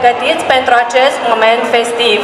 pregătiți pentru acest moment festiv.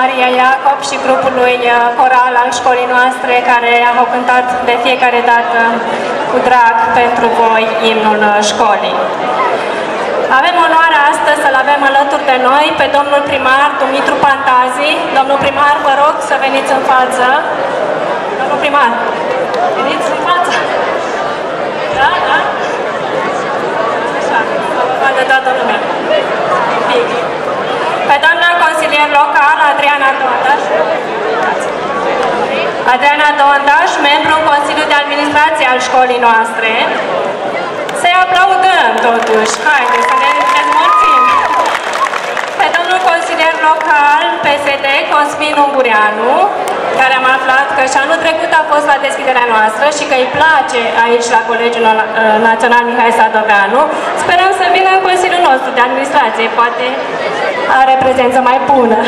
Maria Iacob și grupului uh, coral al școlii noastre care au cântat de fiecare dată cu drag pentru voi imnul uh, școlii. Avem onoarea astăzi să-l avem alături de noi pe domnul primar Dumitru Pantazi. Domnul primar, vă rog să veniți în față. Domnul primar, veniți în față. Da, da? Așa, să vă vadă toată lumea. Pe doamna consilier local, Adriana Dondaș. Adriana Dondaș, membru în Consiliul de Administrație al școlii noastre. Să-i aplaudăm totuși. Haideți să ne dezmorțim. Pe domnul consilier local, PSD, Cosmin Ungureanu, care am aflat că și anul trecut a fost la deschiderea noastră și că îi place aici la Colegiul Național Mihai Sadoveanu. Sperăm să vină în Consiliul nostru de Administrație, poate are prezență mai bună.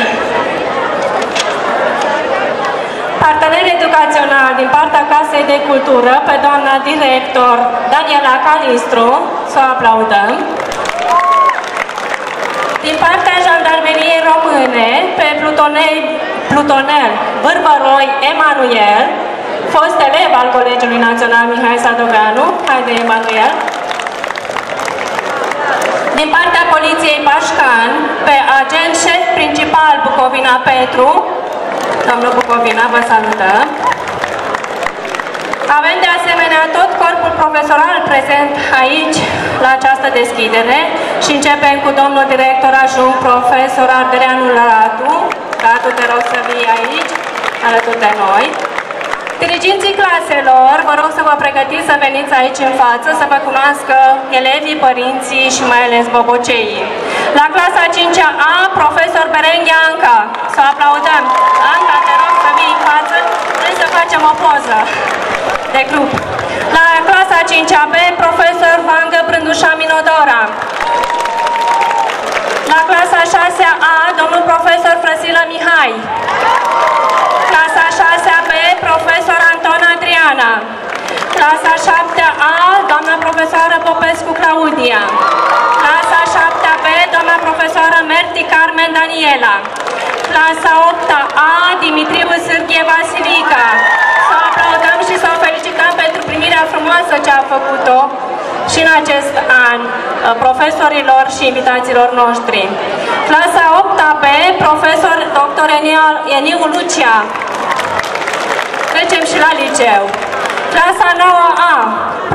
Partener educațional din partea Casei de Cultură, pe doamna director Daniela Calistru, să o aplaudăm. Din partea Jandarmeriei Române, pe plutonei, plutonel Bârbăroi Emanuel, fost elev al Colegiului Național Mihai Sadoveanu. Haide, Emanuel! Din partea Poliției Pașcan, pe agent șef principal Bucovina Petru, domnul Bucovina, vă salutăm. Avem de asemenea tot corpul profesoral prezent aici la această deschidere și începem cu domnul director ajung profesor Ardeleanu Radu. Radu, te rog să vii aici, alături de noi. Diriginții claselor, vă rog să vă pregătiți să veniți aici în față, să vă cunoască elevii, părinții și mai ales boboceii. La clasa 5-a, profesor Berenghe Anca. Să aplaudăm. Anca, te rog să vii în față. Vrem să facem o poză de grup. La clasa 5-a B, profesor Vangă Brândușa Minodora. La clasa 6-a, domnul profesor Frăsilă Mihai. Clasa 6-B, profesor Anton Adriana. Clasa 7-A, doamna profesoară Popescu Claudia. Clasa 7-B, doamna profesoară Merti Carmen Daniela. Clasa 8-A, Dimitriu Sârghie Vasilica. Să o aplaudăm și să o felicităm pentru primirea frumoasă ce a făcut-o și în acest an profesorilor și invitaților noștri. Clasa 8-B, profesor dr. Eniu Lucia. Trecem și la liceu. Clasa 9A,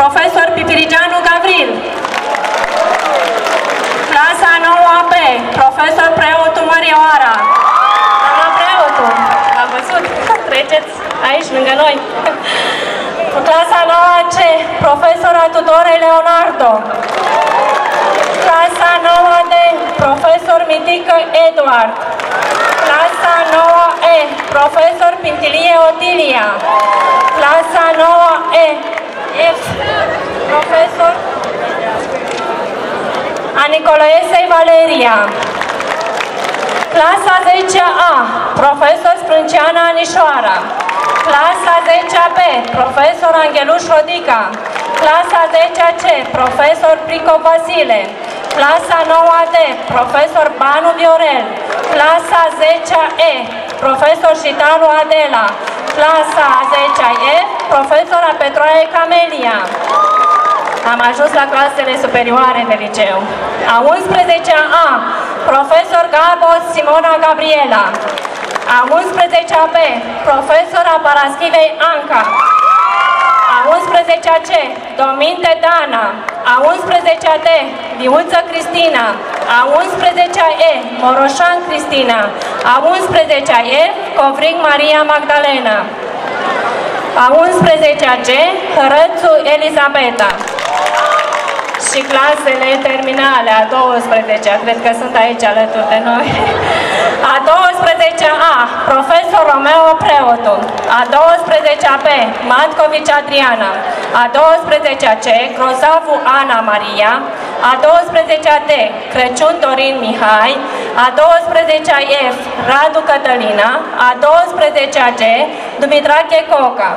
profesor Pipirigeanu Gavril. Clasa 9B, profesor preotul Marioara. Doamna preotul, am văzut, treceți aici lângă noi. Clasa 9C, profesora Tudore Leonardo. Clasa 9D, profesor Mitică Eduard. Clasa 9E, profesor Pintilie Otilia. Clasa 9E, F, profesor a Nicolaesei Valeria. Clasa 10A, profesor Sprânceana Anișoara. Clasa 10B, profesor Angeluș Rodica. Clasa 10C, profesor Prico Vasile. Clasa 9D, profesor Banu Viorel. Clasa 10E, profesor Șitaru Adela. Clasa 10E, profesora Petroae Camelia. Am ajuns la clasele superioare de liceu. A 11-a, profesor Gabo Simona Gabriela. A 11-a B, profesora Paraschivei Anca. A 11-a C, Dominte Dana. A 11-a D, Viuță Cristina. A 11-a E, Moroșan Cristina. A 11-a E, Covrig Maria Magdalena. A 11-a G, Hărățu Elisabeta și clasele terminale, a 12-a, cred că sunt aici alături de noi. A 12-a, profesor Romeo Preotu. A 12-a B, Matcovici Adriana. A 12-a C, Grozavu Ana Maria. A 12-a D, Crăciun Dorin Mihai. A 12-a F, Radu Cătălina. A 12-a G, Dumitrache Coca.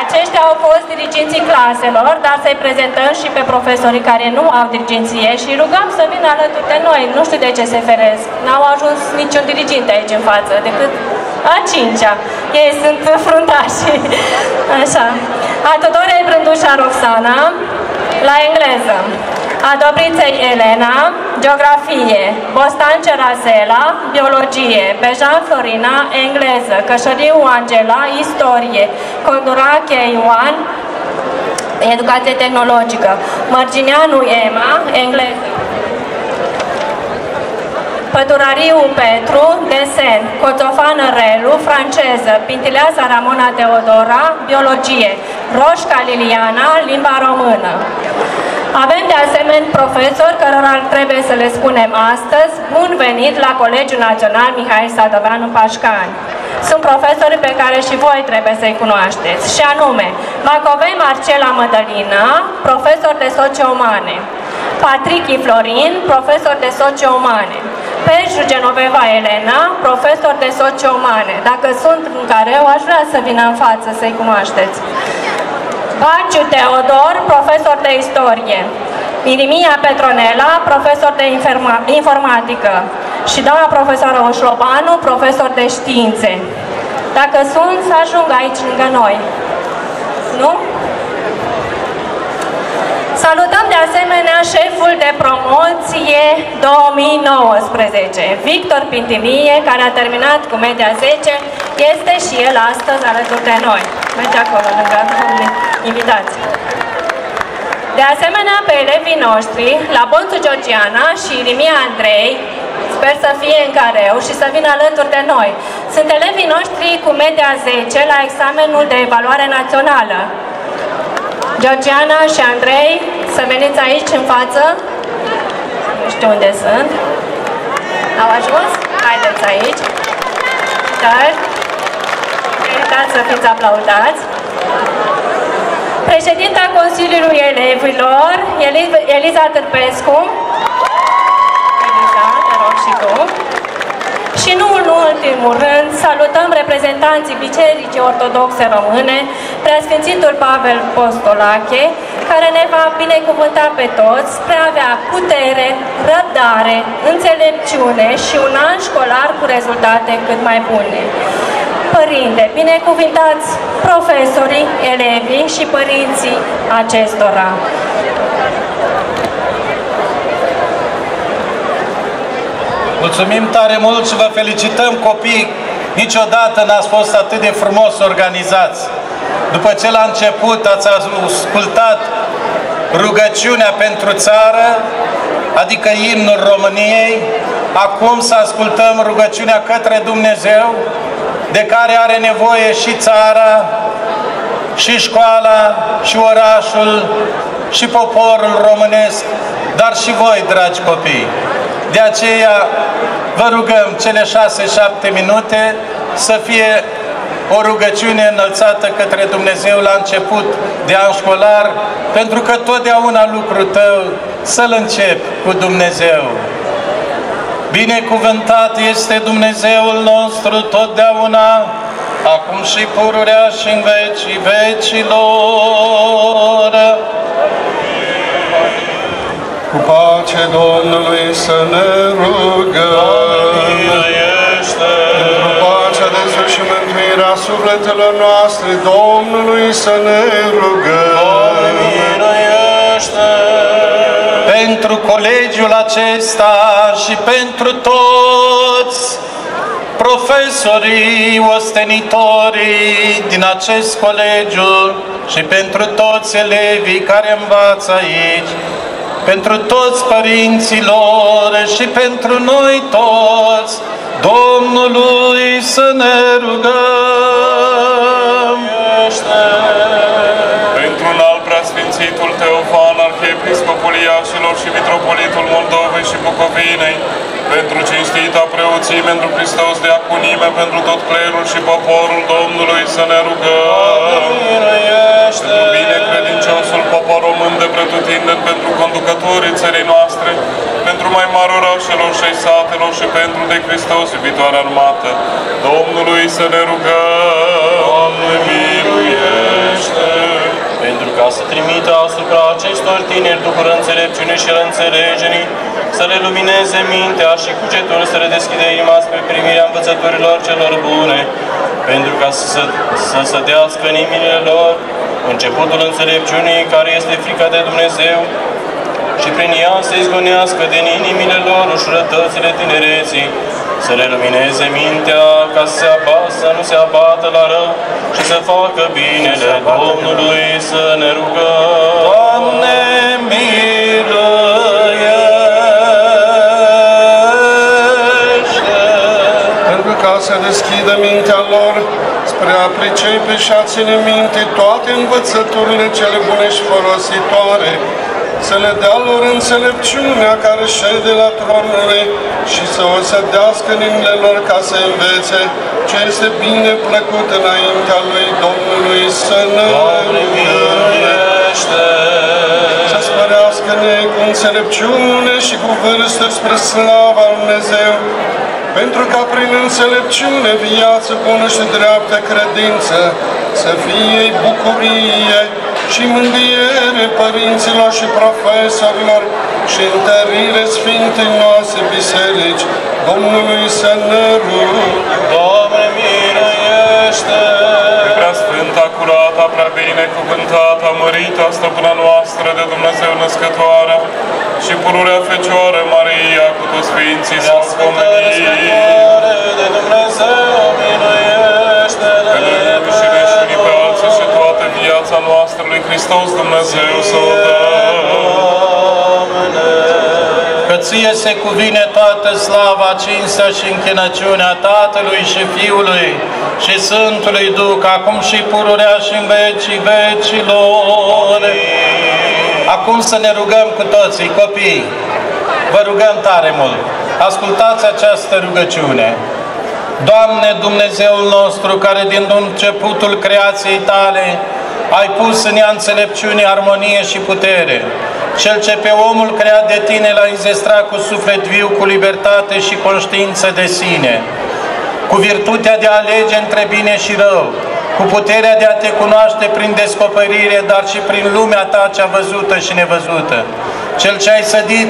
Aceștia au fost diriginții claselor, dar să-i prezentăm și pe profesorii care nu au diriginție și rugăm să vină alături de noi. Nu știu de ce se feresc. N-au ajuns niciun diriginte aici în față, decât a cincea. Ei sunt fruntași. Așa. A Tudorei Brândușa Roxana, la engleză. A Dobriței Elena, geografie, Bostan Cerasela, biologie, Bejan Florina, engleză, Cășăriu Angela, istorie, Condurache Ioan, educație tehnologică, Mărgineanu Ema, engleză. Pădurariu Petru, desen, Coțofană Relu, franceză, Pintileasa Ramona Teodora, biologie, Roșca Liliana, limba română. Avem de asemenea profesori cărora trebuie să le spunem astăzi bun venit la Colegiul Național Mihail Sadoveanu Pașcani. Sunt profesori pe care și voi trebuie să-i cunoașteți, și anume Macovei Marcela Mădălina, profesor de socio-umane, Patrichi Florin, profesor de socio-umane, Perju Genoveva Elena, profesor de socio-umane. Dacă sunt în care eu aș vrea să vină în față să-i cunoașteți. Baciu Teodor, profesor de istorie. Irimia Petronela, profesor de informatică. Și doamna profesoră Oșlobanu, profesor de științe. Dacă sunt, să ajung aici lângă noi. Nu? Salutăm de asemenea șeful de promoție 2019, Victor Pintimie, care a terminat cu media 10, este și el astăzi alături de noi. Merge acolo, lângă invitați. De asemenea, pe elevii noștri, la Bonțu Georgiana și Irimia Andrei, sper să fie în careu și să vină alături de noi. Sunt elevii noștri cu media 10 la examenul de evaluare națională. Georgiana și Andrei, să veniți aici în față. Nu știu unde sunt. Au ajuns? Haideți aici. Dar, meritați să fiți aplaudați. Președinta Consiliului Elevilor, Eliza Târpescu. Eliza, te rog și tu. Și nu în ultimul rând, salutăm reprezentanții Bisericii Ortodoxe Române, Preasfințitul Pavel Postolache, care ne va binecuvânta pe toți spre a avea putere, răbdare, înțelepciune și un an școlar cu rezultate cât mai bune. Părinte, binecuvintați profesorii, elevii și părinții acestora. Mulțumim tare mult și vă felicităm copii. Niciodată n-ați fost atât de frumos organizați. După ce la început ați ascultat rugăciunea pentru țară, adică imnul României, acum să ascultăm rugăciunea către Dumnezeu, de care are nevoie și țara, și școala, și orașul, și poporul românesc, dar și voi, dragi copii. De aceea vă rugăm cele șase-șapte minute să fie o rugăciune înălțată către Dumnezeu la început de an școlar, pentru că totdeauna lucrul tău să-l începi cu Dumnezeu. Binecuvântat este Dumnezeul nostru totdeauna, acum și pururea și în vecii vecilor. Cu pace Domnului să ne rugăm. Pentru pacea de sus și mântuirea sufletelor noastre, Domnului să ne rugăm. Pentru colegiul acesta și pentru toți profesorii, ostenitorii din acest colegiu și pentru toți elevii care învață aici, pentru toți părinții lor și pentru noi toți, Domnului să ne rugăm. Pentru un alt preasfințitul Teofan, Arhiepiscopul Iașilor și Mitropolitul Moldovei și Bucovinei, pentru cinstita preoții, pentru Hristos de acunime, pentru tot clerul și poporul Domnului să ne rugăm. Pentru bine credinciosul popor român de pretutindeni, pentru conducătorii țării noastre, pentru mai mari orașelor și satelor și pentru de Hristos iubitoare armată, Domnului să ne rugăm. Doamne, miluiește! pentru ca să trimită asupra acestor tineri duhuri înțelepciune și înțelegerii, să le lumineze mintea și cugetul, să le deschide inima spre primirea învățăturilor celor bune, pentru ca să, să, să sădească în inimile lor începutul înțelepciunii care este frica de Dumnezeu și prin ea să izgonească din inimile lor ușurătățile tinereții, să le lumineze mintea ca să, se aba- să nu se abată la rău și să facă binele Domnului să ne rugăm. Doamne, miluiește! pentru ca să deschidă mintea lor spre a pricepe și a ține minte toate învățăturile cele bune și folositoare, să le dea lor înțelepciunea care șede la tronului și să o sădească în inimile lor ca să învețe ce este bine plăcut înaintea lui Domnului să ne Doamne, miluiește! să spărească-ne cu înțelepciune și cu vârstă spre slava lui Dumnezeu, pentru ca prin înțelepciune, viață bună și dreaptă credință, să fie bucurie și mângâiere părinților și profesorilor și întărire Sfintei noastre biserici, Domnului să ne rugăm. Sfânta, curată, prea binecuvântată, mărită, stăpâna noastră de Dumnezeu născătoare și pururea Fecioară Maria cu toți Sfinții să o Sfântare Sfântoare de Dumnezeu, miluiește-ne! Pe noi înșine și unii pe alții și toată viața noastră lui Hristos Dumnezeu să o Doamne! Că ție se cuvine toată slava, cinstea și închinăciunea Tatălui și Fiului și Sfântului Duh, acum și pururea și în vecii vecilor. Acum să ne rugăm cu toții, copii. Vă rugăm tare mult. Ascultați această rugăciune. Doamne Dumnezeul nostru, care din începutul creației Tale ai pus în ea înțelepciune, armonie și putere, Cel ce pe omul creat de Tine l-a înzestrat cu suflet viu, cu libertate și conștiință de sine, cu virtutea de a alege între bine și rău, cu puterea de a te cunoaște prin descoperire, dar și prin lumea ta cea văzută și nevăzută. Cel ce ai sădit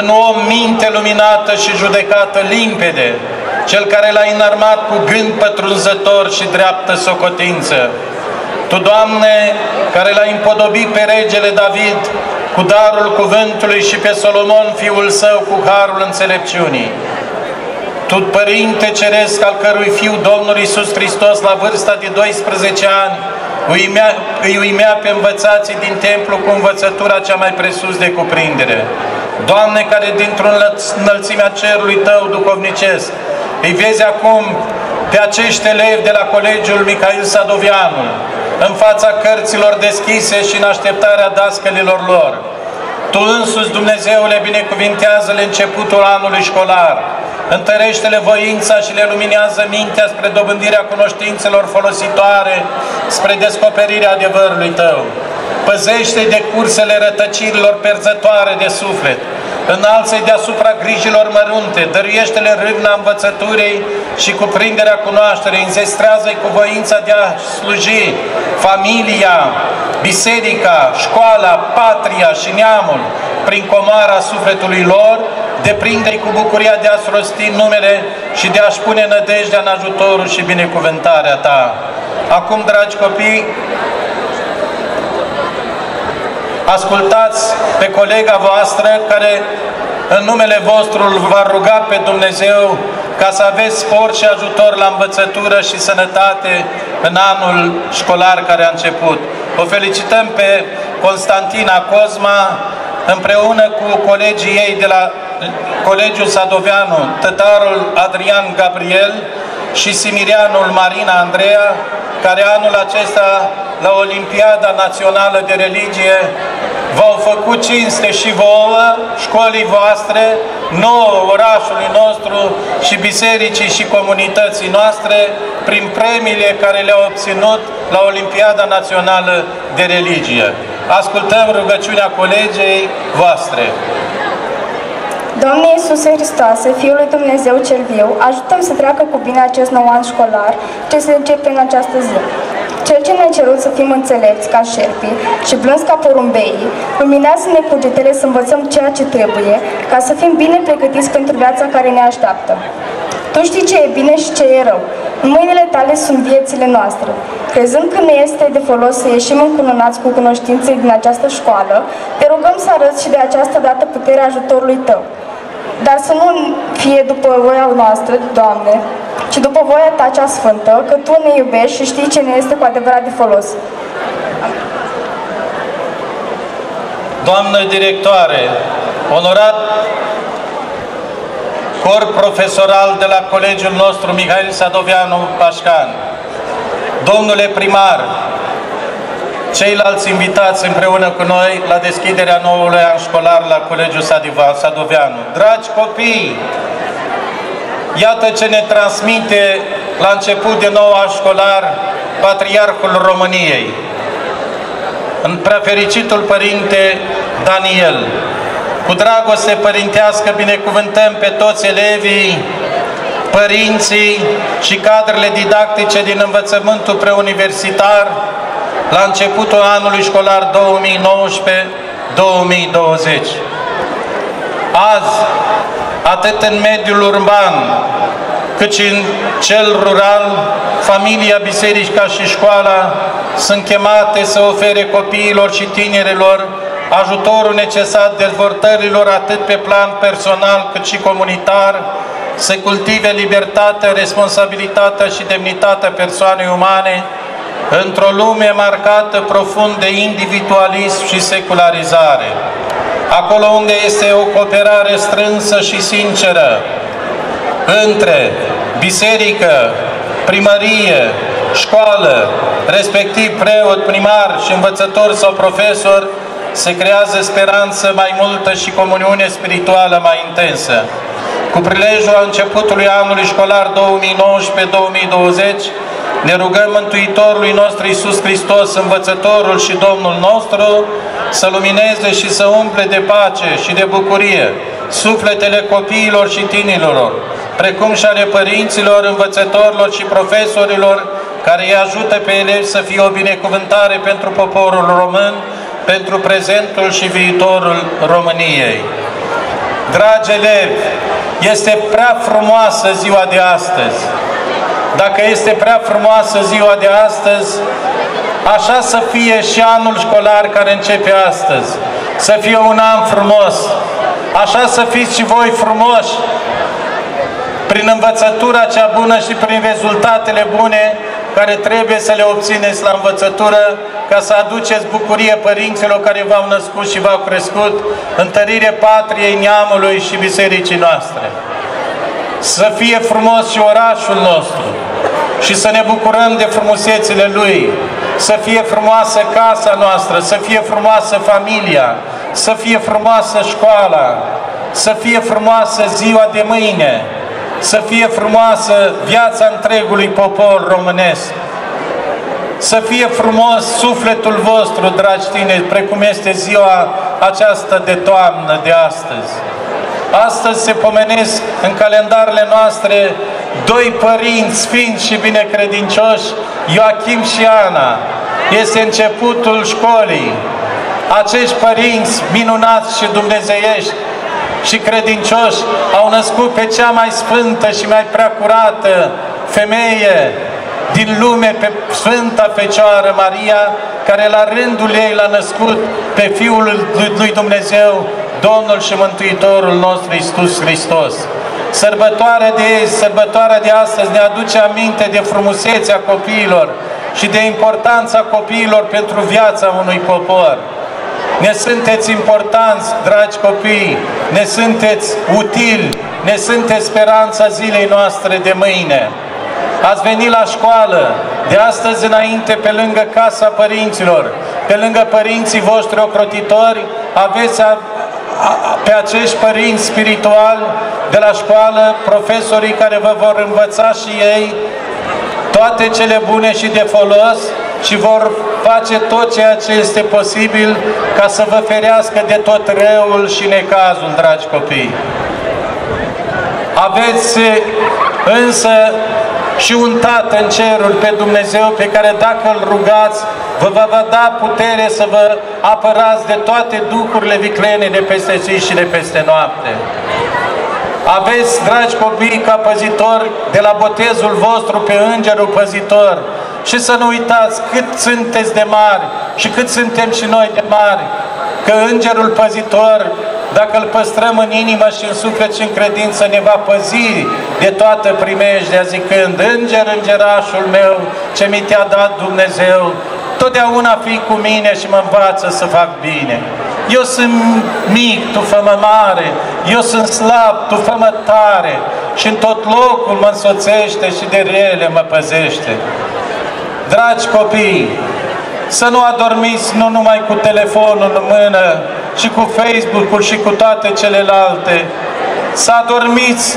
în om minte luminată și judecată limpede, cel care l-a înarmat cu gând pătrunzător și dreaptă socotință. Tu, Doamne, care l-ai împodobit pe regele David cu darul cuvântului și pe Solomon, fiul său, cu harul înțelepciunii. Tu, Părinte Ceresc, al cărui Fiu Domnul Iisus Hristos, la vârsta de 12 ani, îi uimea, îi uimea pe învățații din templu cu învățătura cea mai presus de cuprindere. Doamne, care dintr-o înălțimea cerului Tău duhovnicesc, îi vezi acum pe acești elevi de la Colegiul Mihail Sadovianul, în fața cărților deschise și în așteptarea dascălilor lor. Tu însuți, Dumnezeule, binecuvintează-le începutul anului școlar, întărește-le voința și le luminează mintea spre dobândirea cunoștințelor folositoare, spre descoperirea adevărului Tău. Păzește-i de cursele rătăcirilor perzătoare de suflet, înalță-i deasupra grijilor mărunte, dăruiește-le râvna învățăturii și cuprinderea cunoașterii, înzestrează-i cu voința de a sluji familia, biserica, școala, patria și neamul prin comara sufletului lor, deprinde-i cu bucuria de a-ți rosti numele și de a-și pune nădejdea în ajutorul și binecuvântarea Ta. Acum, dragi copii, ascultați pe colega voastră care în numele vostru îl va ruga pe Dumnezeu ca să aveți spor și ajutor la învățătură și sănătate în anul școlar care a început. O felicităm pe Constantina Cosma împreună cu colegii ei de la Colegiul Sadoveanu, tătarul Adrian Gabriel și Simirianul Marina Andreea, care anul acesta la Olimpiada Națională de Religie v-au făcut cinste și vouă, școlii voastre, nouă orașului nostru și bisericii și comunității noastre prin premiile care le-au obținut la Olimpiada Națională de Religie. Ascultăm rugăciunea colegei voastre. Doamne Iisuse Hristoase, Fiul lui Dumnezeu cel viu, ajutăm să treacă cu bine acest nou an școlar ce se începe în această zi. Cel ce ne-a cerut să fim înțelepți ca șerpii și blânzi ca porumbeii, luminează-ne cugetele să învățăm ceea ce trebuie, ca să fim bine pregătiți pentru viața care ne așteaptă. Tu știi ce e bine și ce e rău. În mâinile tale sunt viețile noastre. Crezând că ne este de folos să ieșim încununați cu cunoștințe din această școală, te rugăm să arăți și de această dată puterea ajutorului tău. Dar să nu fie după voia noastră, Doamne, ci după voia Ta cea sfântă, că Tu ne iubești și știi ce ne este cu adevărat de folos. Doamnă directoare, onorat corp profesoral de la colegiul nostru Mihail Sadoveanu Pașcan, domnule primar, ceilalți invitați împreună cu noi la deschiderea noului an școlar la Colegiul Sadoveanu. Dragi copii, iată ce ne transmite la început de nou an școlar Patriarhul României, în prefericitul Părinte Daniel. Cu dragoste părintească binecuvântăm pe toți elevii, părinții și cadrele didactice din învățământul preuniversitar la începutul anului școlar 2019-2020. Azi, atât în mediul urban, cât și în cel rural, familia, biserica și școala sunt chemate să ofere copiilor și tinerilor ajutorul necesar dezvoltărilor atât pe plan personal cât și comunitar, să cultive libertatea, responsabilitatea și demnitatea persoanei umane într-o lume marcată profund de individualism și secularizare. Acolo unde este o cooperare strânsă și sinceră între biserică, primărie, școală, respectiv preot, primar și învățător sau profesor, se creează speranță mai multă și comuniune spirituală mai intensă. Cu prilejul începutului anului școlar 2019-2020, ne rugăm Mântuitorului nostru Iisus Hristos, Învățătorul și Domnul nostru, să lumineze și să umple de pace și de bucurie sufletele copiilor și tinerilor, precum și ale părinților, învățătorilor și profesorilor, care îi ajută pe elevi să fie o binecuvântare pentru poporul român, pentru prezentul și viitorul României. Dragi elevi, este prea frumoasă ziua de astăzi. Dacă este prea frumoasă ziua de astăzi, așa să fie și anul școlar care începe astăzi. Să fie un an frumos. Așa să fiți și voi frumoși prin învățătura cea bună și prin rezultatele bune care trebuie să le obțineți la învățătură ca să aduceți bucurie părinților care v-au născut și v-au crescut, întărire patriei, neamului și bisericii noastre. Să fie frumos și orașul nostru și să ne bucurăm de frumusețile lui, să fie frumoasă casa noastră, să fie frumoasă familia, să fie frumoasă școala, să fie frumoasă ziua de mâine, să fie frumoasă viața întregului popor românesc, să fie frumos sufletul vostru, dragi tineri, precum este ziua aceasta de toamnă de astăzi. Astăzi se pomenesc în calendarele noastre doi părinți sfinți și binecredincioși, Ioachim și Ana. Este începutul școlii. Acești părinți minunați și dumnezeiești și credincioși au născut pe cea mai sfântă și mai preacurată femeie din lume, pe Sfânta Fecioară Maria, care la rândul ei l-a născut pe Fiul lui Dumnezeu, Domnul și Mântuitorul nostru Iisus Hristos. Sărbătoarea de ei, sărbătoarea de astăzi ne aduce aminte de frumusețea copiilor și de importanța copiilor pentru viața unui popor. Ne sunteți importanți, dragi copii, ne sunteți utili, ne sunteți speranța zilei noastre de mâine. Ați venit la școală, de astăzi înainte, pe lângă casa părinților, pe lângă părinții voștri ocrotitori, aveți a, a, pe acești părinți spirituali de la școală, profesorii care vă vor învăța și ei toate cele bune și de folos și vor face tot ceea ce este posibil ca să vă ferească de tot răul și necazul, dragi copii. Aveți însă și un Tată în ceruri pe Dumnezeu pe care dacă îl rugați, vă va, va da putere să vă apărați de toate duhurile viclene de peste zi și de peste noapte. Aveți, dragi copii, ca păzitori de la botezul vostru pe Îngerul Păzitor și să nu uitați cât sunteți de mari și cât suntem și noi de mari, că Îngerul Păzitor dacă îl păstrăm în inimă și în suflet și în credință, ne va păzi de toată primejdea, zicând, Înger, îngerașul meu, ce mi te-a dat Dumnezeu, totdeauna fii cu mine și mă învață să fac bine. Eu sunt mic, tu fă mare, eu sunt slab, tu fă tare și în tot locul mă însoțește și de rele mă păzește. Dragi copii, să nu adormiți nu numai cu telefonul în mână și cu Facebook-ul și cu toate celelalte. Să adormiți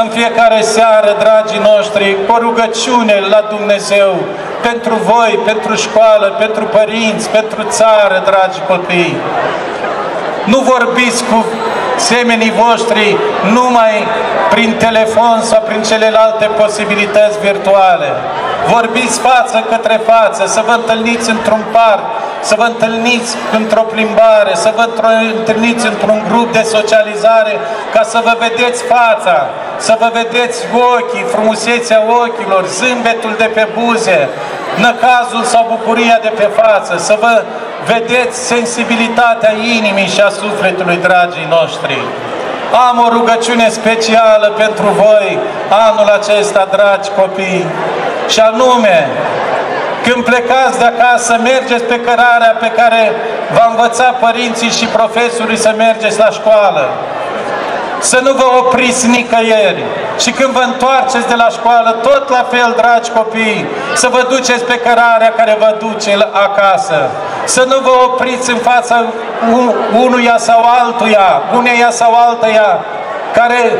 în fiecare seară, dragii noștri, cu o rugăciune la Dumnezeu pentru voi, pentru școală, pentru părinți, pentru țară, dragi copii. Nu vorbiți cu semenii voștri numai prin telefon sau prin celelalte posibilități virtuale. Vorbiți față către față, să vă întâlniți într-un parc, să vă întâlniți într-o plimbare, să vă întâlniți într-un grup de socializare, ca să vă vedeți fața, să vă vedeți ochii, frumusețea ochilor, zâmbetul de pe buze, năcazul sau bucuria de pe față, să vă vedeți sensibilitatea inimii și a sufletului, dragii noștri. Am o rugăciune specială pentru voi anul acesta, dragi copii, și anume, când plecați de acasă, mergeți pe cărarea pe care v-a învățat părinții și profesorii să mergeți la școală. Să nu vă opriți nicăieri. Și când vă întoarceți de la școală, tot la fel, dragi copii, să vă duceți pe cărarea care vă duce acasă. Să nu vă opriți în fața unuia sau altuia, uneia sau altuia, care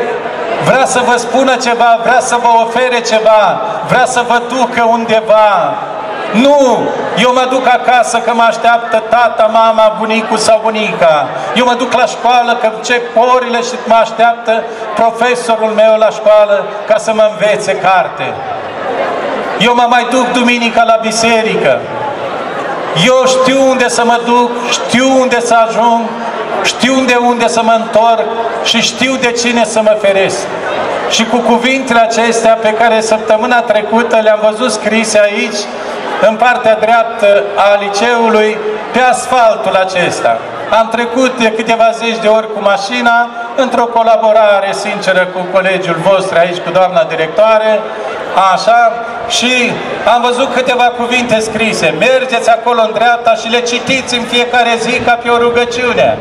vrea să vă spună ceva, vrea să vă ofere ceva, vrea să vă ducă undeva. Nu! Eu mă duc acasă că mă așteaptă tata, mama, bunicul sau bunica. Eu mă duc la școală că ce porile și mă așteaptă profesorul meu la școală ca să mă învețe carte. Eu mă mai duc duminica la biserică. Eu știu unde să mă duc, știu unde să ajung, știu de unde să mă întorc și știu de cine să mă feresc. Și cu cuvintele acestea pe care săptămâna trecută le-am văzut scrise aici, în partea dreaptă a liceului, pe asfaltul acesta. Am trecut de câteva zeci de ori cu mașina, într-o colaborare sinceră cu colegiul vostru aici, cu doamna directoare, așa, și am văzut câteva cuvinte scrise. Mergeți acolo în dreapta și le citiți în fiecare zi ca pe o rugăciune.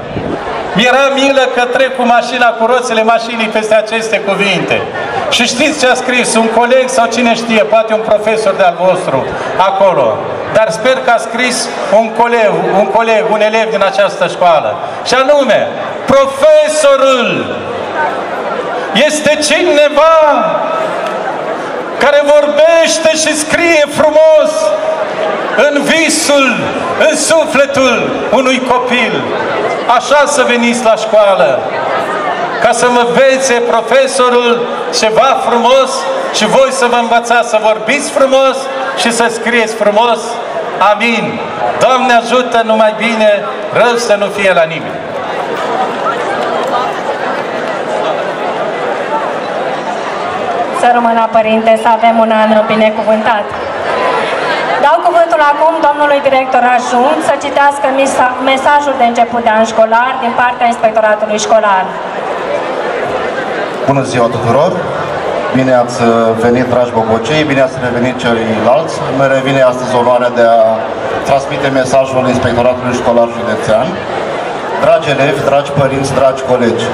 Mi-era milă că trec cu mașina, cu roțele mașinii peste aceste cuvinte. Și știți ce a scris? Un coleg sau cine știe, poate un profesor de-al vostru acolo. Dar sper că a scris un coleg, un coleg, un elev din această școală. Și anume, profesorul este cineva care vorbește și scrie frumos în visul, în sufletul unui copil. Așa să veniți la școală, ca să mă vețe profesorul ceva frumos și voi să vă învățați să vorbiți frumos și să scrieți frumos. Amin. Doamne ajută numai bine, rău să nu fie la nimeni. Să rămână, Părinte, să avem un an binecuvântat. Dau cuvântul acum domnului director ajung să citească mesajul de început de an școlar din partea Inspectoratului Școlar. Bună ziua tuturor! Bine ați venit, dragi bobocei, bine ați revenit ceilalți. Mă revine astăzi onoarea de a transmite mesajul Inspectoratului Școlar Județean. Dragi elevi, dragi părinți, dragi colegi,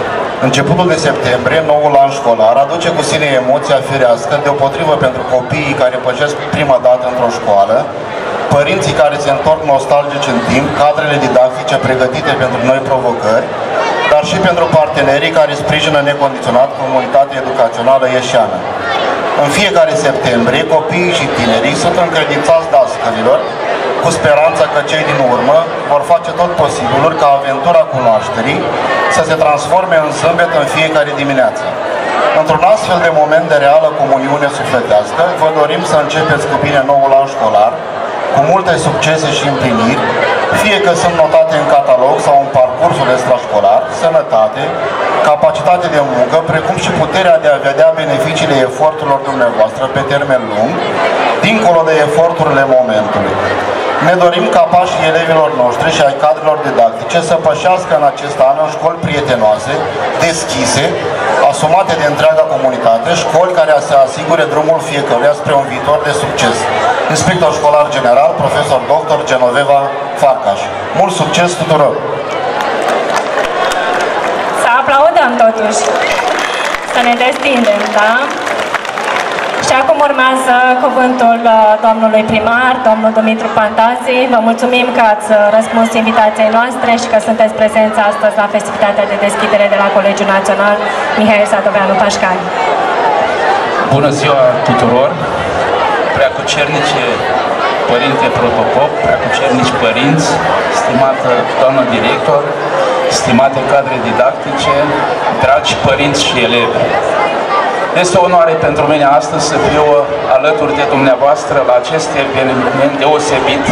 Începutul de septembrie, noul an școlar aduce cu sine emoția firească deopotrivă pentru copiii care pășesc prima dată într-o școală, părinții care se întorc nostalgici în timp, cadrele didactice pregătite pentru noi provocări, dar și pentru partenerii care sprijină necondiționat comunitatea educațională ieșeană. În fiecare septembrie, copiii și tinerii sunt încredințați dascălilor cu speranța că cei din urmă vor face tot posibilul ca aventura cunoașterii să se transforme în zâmbet în fiecare dimineață. Într-un astfel de moment de reală comuniune sufletească, vă dorim să începeți cu bine noul an școlar, cu multe succese și împliniri, fie că sunt notate în catalog sau în parcursul extrașcolar, sănătate, capacitate de muncă, precum și puterea de a vedea beneficiile eforturilor dumneavoastră pe termen lung, dincolo de eforturile momentului. Ne dorim ca pașii elevilor noștri și ai cadrelor didactice să pășească în acest an în școli prietenoase, deschise, asumate de întreaga comunitate, școli care să asigure drumul fiecăruia spre un viitor de succes. Inspector școlar general, profesor dr. Genoveva Farcaș. Mult succes tuturor! Să aplaudăm totuși. Să ne destindem, da? Și acum urmează cuvântul uh, domnului primar, domnul Dumitru Pantazi. Vă mulțumim că ați uh, răspuns invitației noastre și că sunteți prezenți astăzi la festivitatea de deschidere de la Colegiul Național Mihail Sadoveanu Pașcani. Bună ziua tuturor! Preacucernice Părinte Protopop, preacucernici părinți, stimată doamnă director, stimate cadre didactice, dragi părinți și elevi. Este o onoare pentru mine astăzi să fiu alături de dumneavoastră la acest eveniment deosebit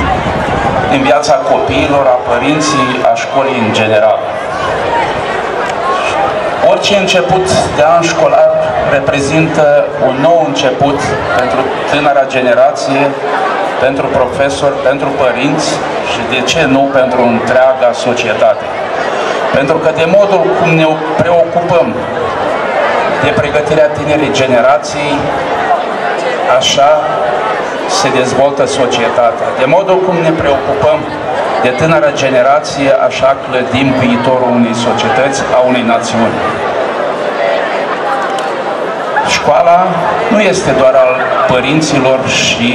din viața copiilor, a părinții, a școlii în general. Orice început de an școlar reprezintă un nou început pentru tânăra generație, pentru profesori, pentru părinți și de ce nu pentru întreaga societate. Pentru că de modul cum ne preocupăm de pregătirea tinerii generații, așa se dezvoltă societatea. De modul cum ne preocupăm de tânăra generație, așa clădim viitorul unei societăți, a unei națiuni. Școala nu este doar al părinților și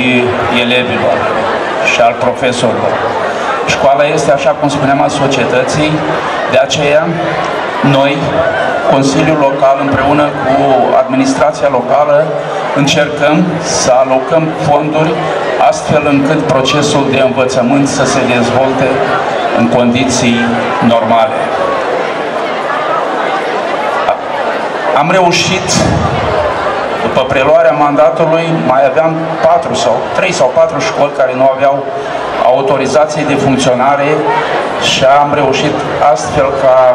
elevilor și al profesorilor. Școala este, așa cum spuneam, a societății, de aceea noi, Consiliul Local, împreună cu administrația locală, încercăm să alocăm fonduri astfel încât procesul de învățământ să se dezvolte în condiții normale. Am reușit, după preluarea mandatului, mai aveam patru sau trei sau patru școli care nu aveau autorizație de funcționare și am reușit astfel ca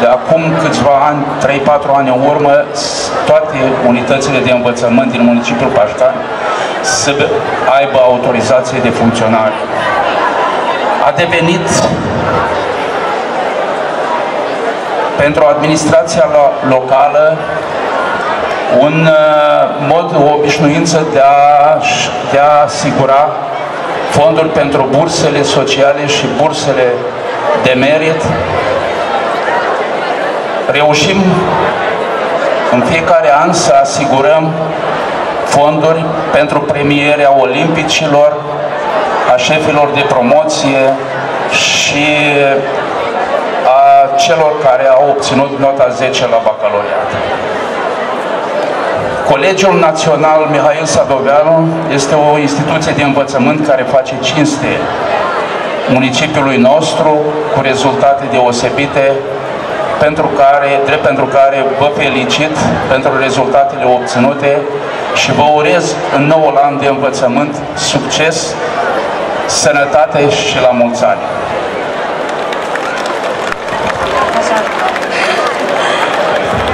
de acum câțiva ani, 3-4 ani în urmă, toate unitățile de învățământ din municipiul Pașcan să aibă autorizație de funcționare. A devenit pentru administrația locală un uh, mod, o obișnuință de a, de a asigura fonduri pentru bursele sociale și bursele de merit reușim în fiecare an să asigurăm fonduri pentru premierea olimpicilor, a șefilor de promoție și a celor care au obținut nota 10 la bacalaureat. Colegiul Național Mihail Sadoveanu este o instituție de învățământ care face cinste municipiului nostru cu rezultate deosebite pentru care, drept pentru care vă felicit pentru rezultatele obținute și vă urez în noul an de învățământ succes, sănătate și la mulți ani.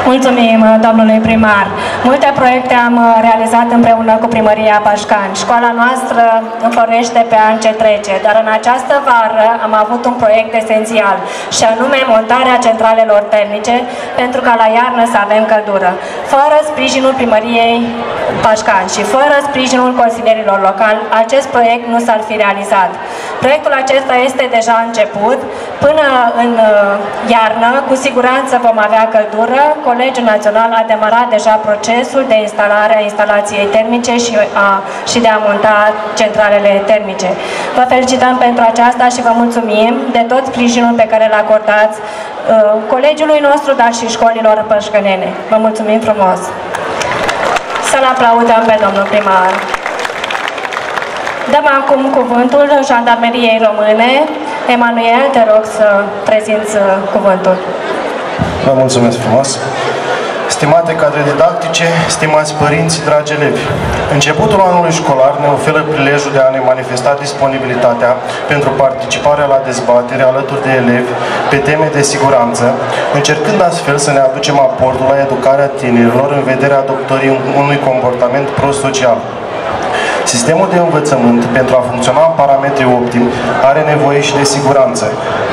Mulțumim, domnului primar. Multe proiecte am uh, realizat împreună cu Primăria Pașcan. Școala noastră înflorește pe an ce trece, dar în această vară am avut un proiect esențial și anume montarea centralelor termice pentru ca la iarnă să avem căldură. Fără sprijinul Primăriei Pașcan și fără sprijinul consilierilor locali, acest proiect nu s-ar fi realizat. Proiectul acesta este deja început. Până în uh, iarnă, cu siguranță vom avea căldură. Colegiul Național a demarat deja procesul de instalare a instalației termice și, a, și de a monta centralele termice. Vă felicităm pentru aceasta și vă mulțumim de tot sprijinul pe care îl acordați uh, colegiului nostru, dar și școlilor pășcănene. Vă mulțumim frumos! Să-l aplaudăm pe domnul primar! Dăm acum cuvântul Jandarmeriei Române. Emanuel, te rog să prezinți uh, cuvântul. Vă mulțumesc frumos. Stimate cadre didactice, stimați părinți, dragi elevi, începutul anului școlar ne oferă prilejul de a ne manifesta disponibilitatea pentru participarea la dezbatere alături de elevi pe teme de siguranță, încercând astfel să ne aducem aportul la educarea tinerilor în vederea adoptării unui comportament prosocial. Sistemul de învățământ, pentru a funcționa în parametri optimi, are nevoie și de siguranță.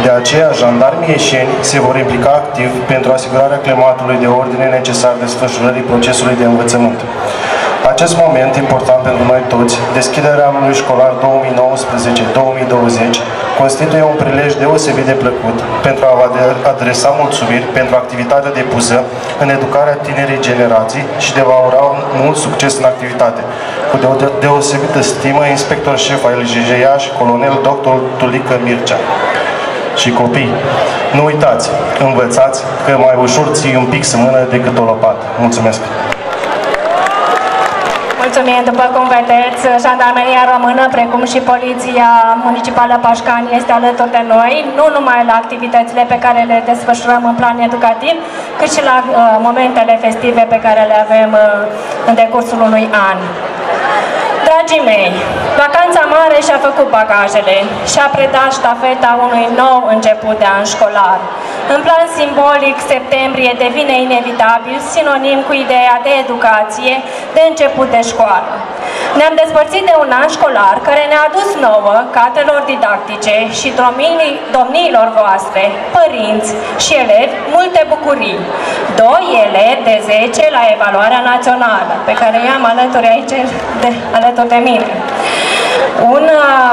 De aceea, jandarmii ieșeni se vor implica activ pentru asigurarea climatului de ordine necesar desfășurării procesului de învățământ. Acest moment important pentru noi toți, deschiderea anului școlar 2019-2020, constituie un prilej deosebit de plăcut pentru a vă adresa mulțumiri pentru activitatea depusă în educarea tinerii generații și de vă ura un mult succes în activitate. Cu deosebită stimă, inspector șef al IJJA și colonel dr. Tulică Mircea și copii. Nu uitați, învățați că mai ușor ții un pic să mână decât o lopată. Mulțumesc! Mulțumim, după cum vedeți, Jandarmeria Română, precum și Poliția Municipală Pașcani este alături de noi, nu numai la activitățile pe care le desfășurăm în plan educativ, cât și la uh, momentele festive pe care le avem uh, în decursul unui an. Dragii mei, vacanța mare și-a făcut bagajele și a predat ștafeta unui nou început de an școlar. În plan simbolic, septembrie devine inevitabil sinonim cu ideea de educație, de început de școală. Ne-am despărțit de un an școlar care ne-a adus nouă, cadrelor didactice și domniilor voastre, părinți și elevi, multe bucurii. Doi elevi de 10 la evaluarea națională, pe care i-am alături aici, de, alături de mine. Un uh,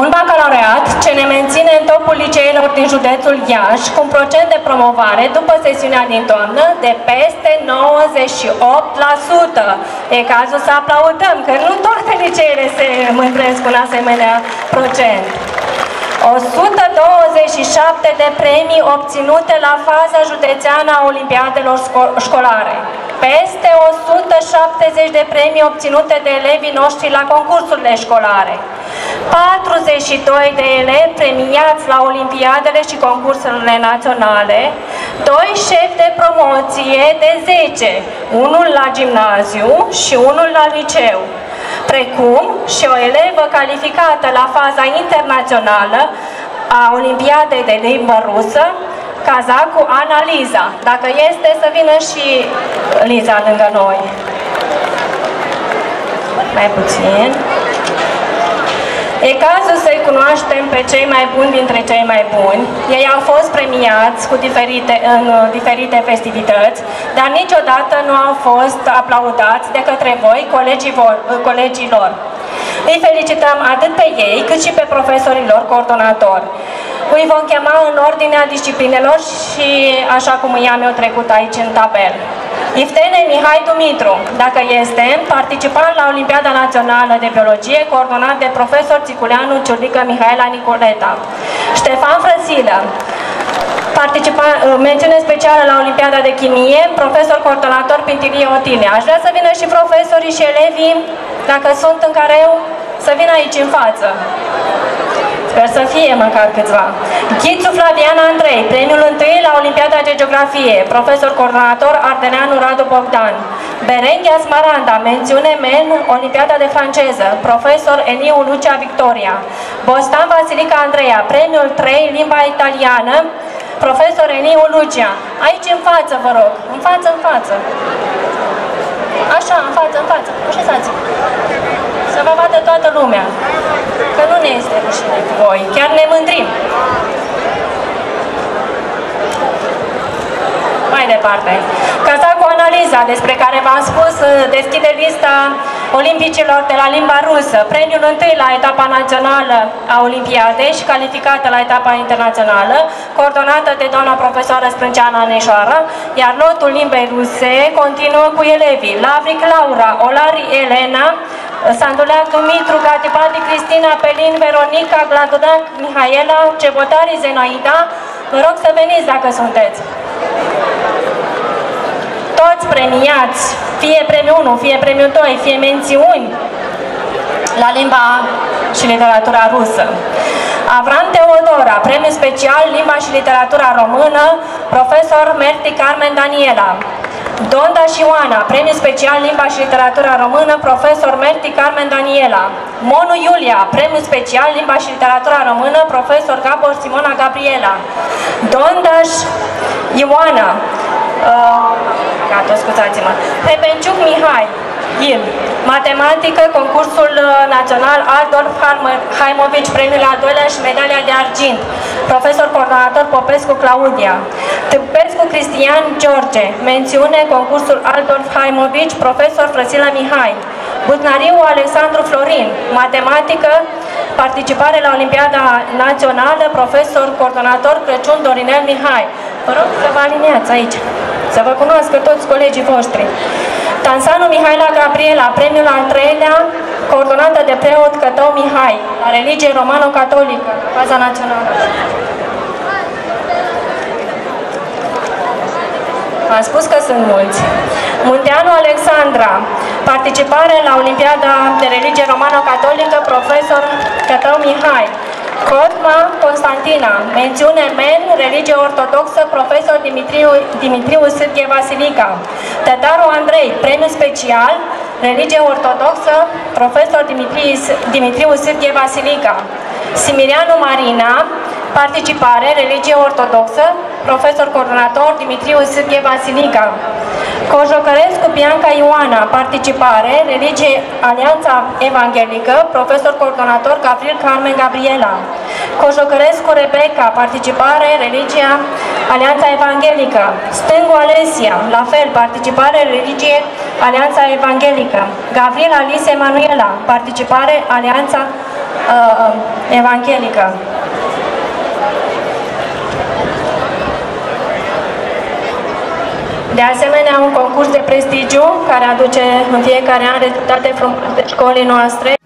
un bacalaureat ce ne menține în topul liceelor din județul Iași cu un procent de promovare după sesiunea din toamnă de peste 98%. E cazul să aplaudăm, că nu toate liceele se mândresc cu un asemenea procent. 127 de premii obținute la faza județeană a Olimpiadelor școlare. Peste 170 de premii obținute de elevii noștri la concursurile școlare. 42 de elevi premiați la Olimpiadele și concursurile naționale, doi șefi de promoție de 10, unul la gimnaziu și unul la liceu precum și o elevă calificată la faza internațională a Olimpiadei de limbă rusă, Cazacu Analiza. Dacă este, să vină și Liza lângă noi. Mai puțin. E cazul să-i cunoaștem pe cei mai buni dintre cei mai buni. Ei au fost premiați cu diferite, în diferite festivități, dar niciodată nu au fost aplaudați de către voi, colegii, vor, colegii lor. Îi felicităm atât pe ei, cât și pe profesorii lor coordonatori. Îi vom chema în ordinea disciplinelor și așa cum i-am eu trecut aici în tabel. Iftene Mihai Dumitru, dacă este, participant la Olimpiada Națională de Biologie, coordonat de profesor Țiculeanu Ciurlică Mihaela Nicoleta. Ștefan Frăsilă, participa, mențiune specială la Olimpiada de Chimie, profesor coordonator Pintilie Otile. Aș vrea să vină și profesorii și elevii, dacă sunt în careu, să vină aici în față. Sper să fie măcar câțiva. Ghițu Flavian Andrei, premiul întâi la Olimpiada de Geografie, profesor coordonator Ardeleanu Radu Bogdan. Berenghe Smaranda, mențiune MEN, Olimpiada de franceză, profesor Eniu Lucia Victoria. Bostan Vasilica Andreea, premiul 3, limba italiană, profesor Eniu Lucia. Aici în față, vă rog, în față, în față. Așa, în față, în față. Așezați. Să vă vadă toată lumea. Că nu ne este rușine cu voi. Chiar ne mândrim. Mai departe. Casa cu analiza despre care v-am spus deschide lista olimpicilor de la limba rusă, premiul întâi la etapa națională a Olimpiadei și calificată la etapa internațională, coordonată de doamna profesoară Sprânceana Neșoară, iar lotul limbei ruse continuă cu elevii Lavric Laura, Olari Elena, Sanduleac Dumitru, Gatipati Cristina, Pelin, Veronica, Gladunac, Mihaela, Cebotari Zenaida, vă rog să veniți dacă sunteți toți premiați, fie premiu 1, fie premiu 2, fie mențiuni la limba și literatura rusă. Avram Teodora, premiu special Limba și literatura română, profesor Merti Carmen Daniela. Donda Ioana, premiu special limba și literatura română, profesor Merti Carmen Daniela. Monu Iulia, premiu special limba și literatura română, profesor Gabor Simona Gabriela. Dondaș Ioana, uh, gata, scuzați-mă, Pepenciuc Mihai, Il, Matematică, concursul uh, național Adolf Haimovici, premiul al doilea și medalia de argint. Profesor coordonator Popescu Claudia. Tâmpescu Cristian George, mențiune concursul Adolf Haimovici, profesor Frăsila Mihai. Butnariu Alexandru Florin, matematică, participare la Olimpiada Națională, profesor coordonator Crăciun Dorinel Mihai. Vă rog să vă aliniați aici, să vă cunoască toți colegii voștri. Tansanu Mihaela Gabriela, premiul al treilea, coordonată de preot Cătău Mihai, la religie romano-catolică, faza națională. Am spus că sunt mulți. Munteanu Alexandra, participare la Olimpiada de religie romano-catolică, profesor Cătău Mihai. Cosma Constantina, mențiune men, religie ortodoxă, profesor Dimitriu, Dimitriu Sârghe Vasilica. Tătaru Andrei, premiu special, religie ortodoxă, profesor Dimitriu, Dimitriu Sârghe Vasilica. Simirianu Marina, participare, religie ortodoxă, profesor coordonator Dimitriu Sârghe Vasilica. Cojocărescu Bianca Ioana, participare, religie Alianța Evanghelică, profesor coordonator Gabriel Carmen Gabriela. Cojocărescu Rebecca, participare, religia Alianța Evanghelică. Stângu Alesia, la fel, participare, religie Alianța Evanghelică. Gabriel Alice Emanuela, participare, Alianța uh, Evanghelică. De asemenea, un concurs de prestigiu care aduce în fiecare an rezultate frumoase școlii noastre.